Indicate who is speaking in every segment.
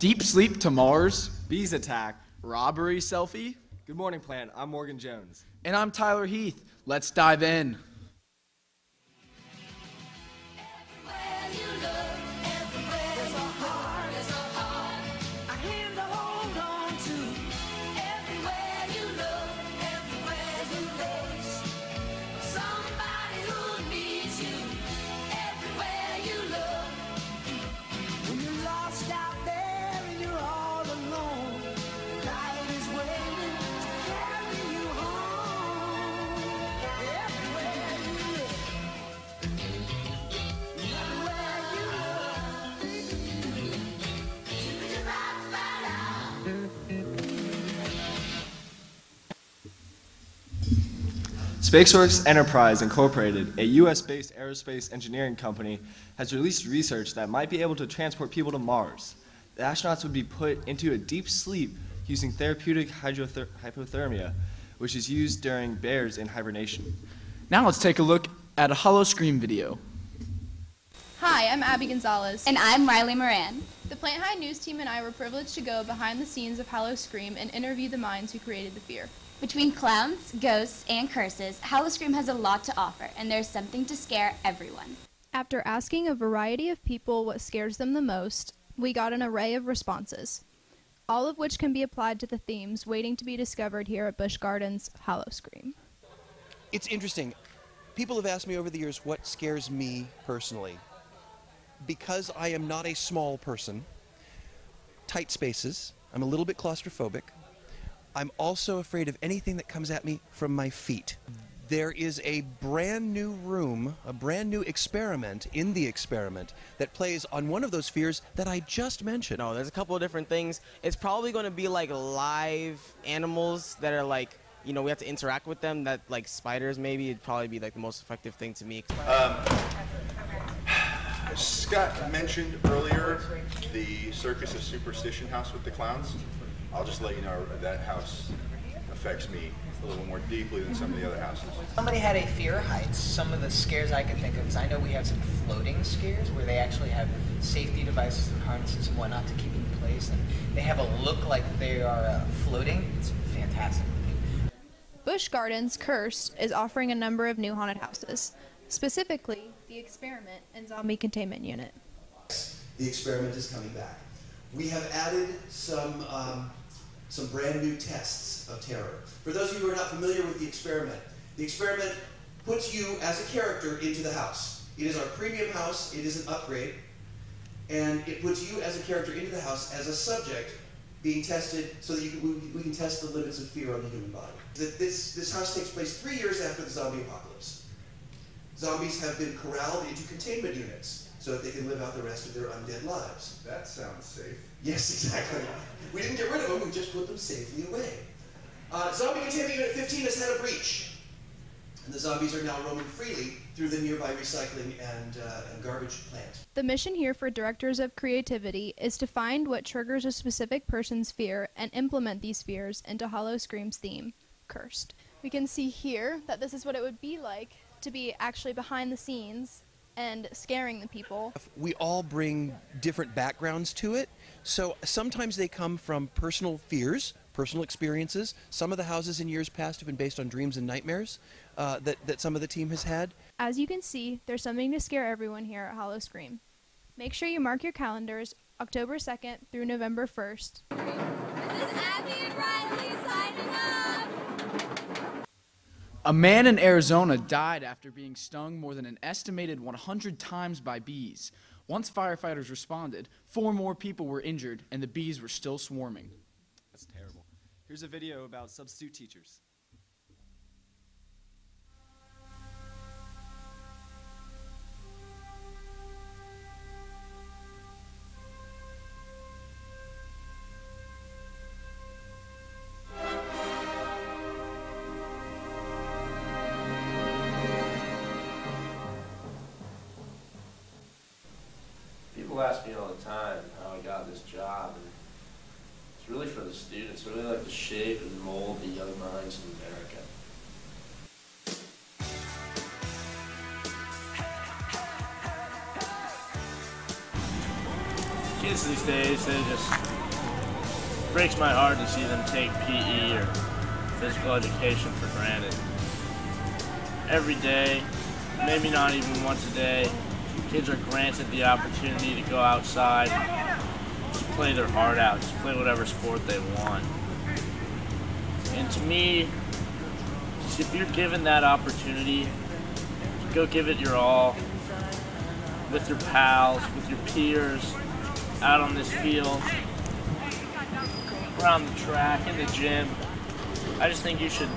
Speaker 1: Deep sleep to Mars.
Speaker 2: Bees attack.
Speaker 1: Robbery selfie.
Speaker 2: Good morning, Plant. I'm Morgan Jones.
Speaker 1: And I'm Tyler Heath. Let's dive in.
Speaker 2: SpaceWorks Enterprise Incorporated, a US based aerospace engineering company, has released research that might be able to transport people to Mars. The astronauts would be put into a deep sleep using therapeutic hydrother- hypothermia, which is used during bears in hibernation.
Speaker 1: Now let's take a look at a Howl-O-Scream video.
Speaker 3: Hi, I'm Abby Gonzalez.
Speaker 4: And I'm Riley Moran.
Speaker 3: The Plant High News team and I were privileged to go behind the scenes of Howl-O-Scream and interview the minds who created the fear.
Speaker 4: Between clowns, ghosts, and curses, Howl-O-Scream has a lot to offer, and there's something to scare everyone.
Speaker 3: After asking a variety of people what scares them the most, we got an array of responses, all of which can be applied to the themes waiting to be discovered here at Busch Gardens Howl-O-Scream.
Speaker 5: It's interesting. People have asked me over the years what scares me personally. Because I am not a small person, tight spaces, I'm a little bit claustrophobic. I'm also afraid of anything that comes at me from my feet. There is a brand new room, a brand new experiment in the experiment that plays on one of those fears that I just mentioned.
Speaker 6: No, there's a couple of different things. It's probably going to be like live animals that are like, you know, we have to interact with them. That like spiders, maybe it'd probably be like the most effective thing to me.
Speaker 7: Um, Scott mentioned earlier the Circus of Superstition house with the clowns. I'll just let you know that house affects me a little more deeply than some of the other houses.
Speaker 8: Somebody had a fear of heights. Some of the scares I can think of is I know we have some floating scares where they actually have safety devices and harnesses and whatnot to keep in place, and they have a look like they are uh, floating. It's fantastic.
Speaker 3: Busch Gardens Cursed is offering a number of new haunted houses, specifically the Experiment and Zombie Containment Unit.
Speaker 9: The experiment is coming back. We have added some um, some brand new tests of terror. For those of you who are not familiar with the experiment, the experiment puts you as a character into the house. It is our premium house, it is an upgrade, and it puts you as a character into the house as a subject being tested so that can, we, can test the limits of fear on the human body. This, this house takes place three years after the zombie apocalypse. Zombies have been corralled into containment units so that they can live out the rest of their undead lives.
Speaker 7: That sounds safe.
Speaker 9: Yes, exactly. We didn't get rid of them, we just put them safely away. Uh, Zombie Containment Unit 15 has had a breach. And the zombies are now roaming freely through the nearby recycling and, uh, and garbage plant.
Speaker 3: The mission here for Directors of Creativity is to find what triggers a specific person's fear and implement these fears into Howl-O-Scream's theme, Cursed. We can see here that this is what it would be like to be actually behind the scenes and scaring the people.
Speaker 5: We all bring different backgrounds to it. So sometimes they come from personal fears, personal experiences. Some of the houses in years past have been based on dreams and nightmares uh, that, that some of the team has had.
Speaker 3: As you can see, there's something to scare everyone here at Howl-O-Scream. Make sure you mark your calendars October 2nd through November 1st.
Speaker 10: This is Abby and Riley signing up.
Speaker 1: A man in Arizona died after being stung more than an estimated 100 times by bees. Once firefighters responded, four more people were injured and the bees were still swarming.
Speaker 2: That's terrible. Here's a video about substitute teachers.
Speaker 11: Got this job, and it's really for the students. Really like to shape and mold the young minds in America. kids these days, they just breaks my heart to see them take PE or physical education for granted. Every day, maybe not even once a day, kids are granted the opportunity to go outside, play their heart out, just play whatever sport they want. And to me, if you're given that opportunity, go give it your all with your pals, with your peers, out on this field, around the track, in the gym. I just think you should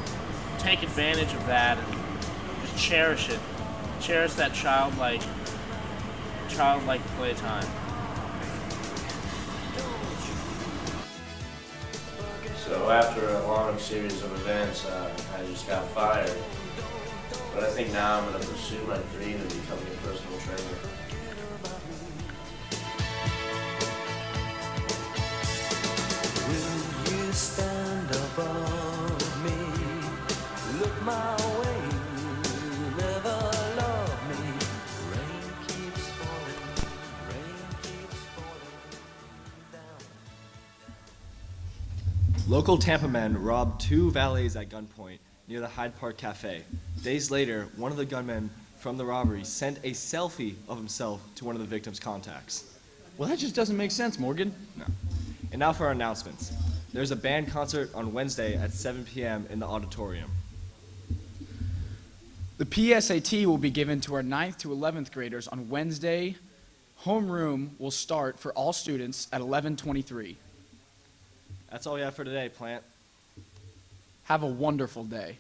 Speaker 11: take advantage of that and just cherish it. Cherish that childlike, childlike playtime. So after a long series of events, uh, I just got fired. But I think now I'm going to pursue my dream of becoming a personal trainer.
Speaker 12: Will you stand above me? Look my
Speaker 2: Local Tampa men robbed two valets at gunpoint near the Hyde Park Cafe. Days later, one of the gunmen from the robbery sent a selfie of himself to one of the victim's contacts.
Speaker 1: Well, that just doesn't make sense, Morgan.
Speaker 2: No. And now for our announcements. There's a band concert on Wednesday at 7 p.m. in the auditorium.
Speaker 1: The PSAT will be given to our 9th to 11th graders on Wednesday. Homeroom will start for all students at 11:23.
Speaker 2: That's all we have for today, Plant.
Speaker 1: Have a wonderful day.